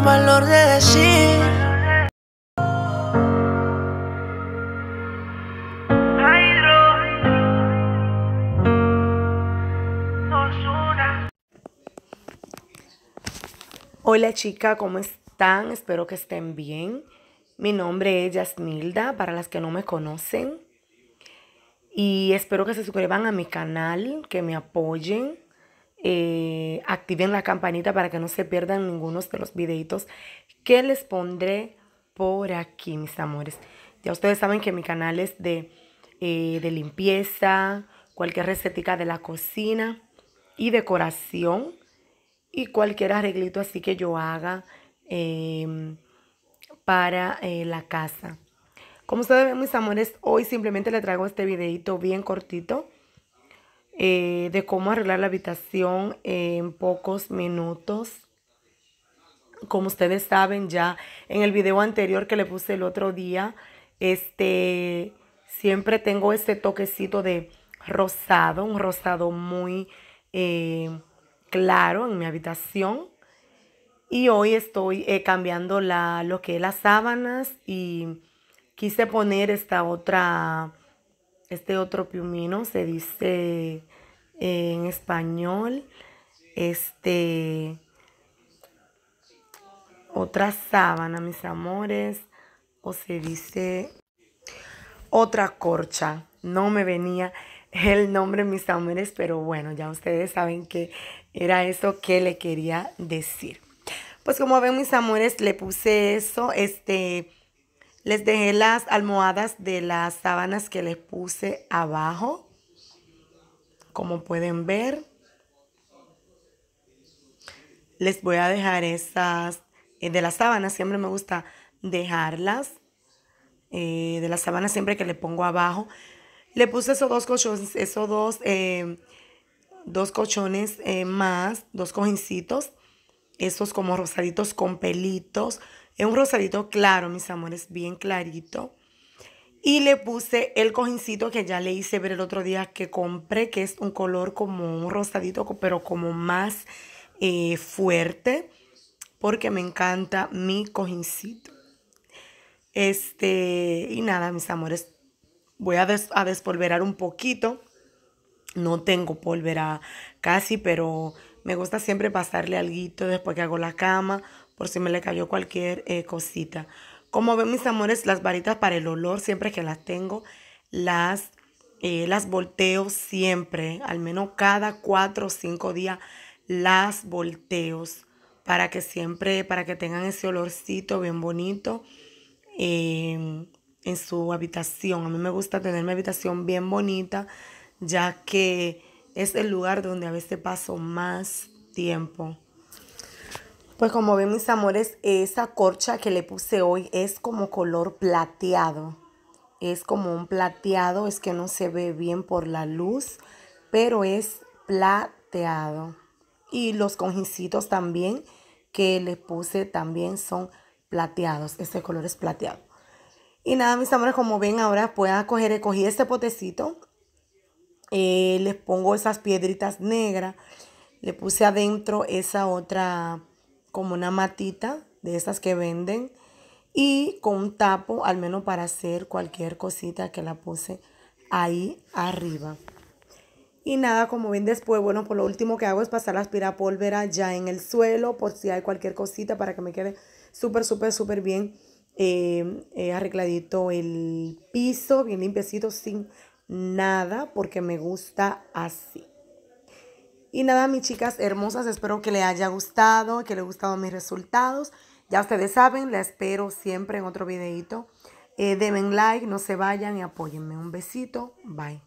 con valor de decir. Hola chica, ¿cómo están? Espero que estén bien. Mi nombre es Yasnilda, para las que no me conocen. Y espero que se suscriban a mi canal, que me apoyen. Eh, activen la campanita para que no se pierdan ninguno de los videitos que les pondré por aquí, mis amores. Ya ustedes saben que mi canal es de, eh, de limpieza, cualquier recetica de la cocina y decoración y cualquier arreglito así que yo haga em, para eh, la casa. Como ustedes ven, mis amores, hoy simplemente les traigo este videito bien cortito eh, de cómo arreglar la habitación en pocos minutos. Como ustedes saben ya en el video anterior que le puse el otro día, este, siempre tengo este toquecito de rosado, un rosado muy eh, claro en mi habitación. Y hoy estoy eh, cambiando la, lo que es las sábanas y quise poner esta otra este otro piumino se dice en español, este, otra sábana, mis amores, o se dice otra corcha. No me venía el nombre, mis amores, pero bueno, ya ustedes saben que era eso que le quería decir. Pues como ven, mis amores, le puse eso, este, les dejé las almohadas de las sábanas que les puse abajo. Como pueden ver. Les voy a dejar esas eh, de las sábanas. Siempre me gusta dejarlas. Eh, de las sábanas siempre que le pongo abajo. Le puse esos dos colchones, esos dos, eh, dos colchones más, dos cojincitos. Esos como rosaditos con pelitos es un rosadito claro, mis amores, bien clarito. Y le puse el cojincito que ya le hice ver el otro día que compré, que es un color como un rosadito, pero como más eh, fuerte, porque me encanta mi cojincito. Este, y nada, mis amores, voy a, a despolverar un poquito. No tengo pólvora casi, pero me gusta siempre pasarle algo después que hago la cama por si me le cayó cualquier eh, cosita. Como ven mis amores, las varitas para el olor, siempre que las tengo, las, eh, las volteo siempre, al menos cada cuatro o cinco días, las volteos para que siempre, para que tengan ese olorcito bien bonito em, en su habitación. A mí me gusta tener mi habitación bien bonita, ya que es el lugar donde a veces paso más tiempo. Pues como ven mis amores, esa corcha que le puse hoy es como color plateado. Es como un plateado, es que no se ve bien por la luz, pero es plateado. Y los cojincitos también que le puse también son plateados. Este color es plateado. Y nada, mis amores, como ven ahora, puedo coger, cogí este potecito. Eh, les pongo esas piedritas negras. Le puse adentro esa otra como una matita de esas que venden y con un tapo al menos para hacer cualquier cosita que la puse ahí arriba. Y nada, como ven después, bueno, por lo último que hago es pasar la aspirapólvora ya en el suelo por si hay cualquier cosita para que me quede súper, súper, súper bien eh, eh, arregladito el piso, bien limpiecito, sin nada, porque me gusta así. Y nada, mis chicas hermosas, espero que les haya gustado, que les gustado mis resultados. Ya ustedes saben, la espero siempre en otro videito. Eh, like, no se vayan y apóyenme. Un besito, bye.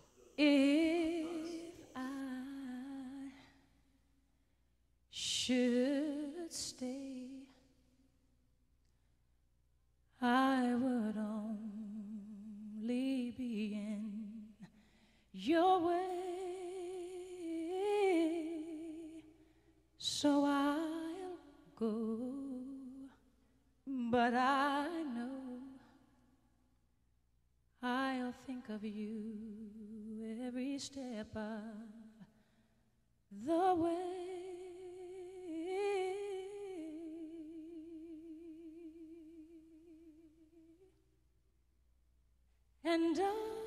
So I'll go, but I know I'll think of you every step of the way. And I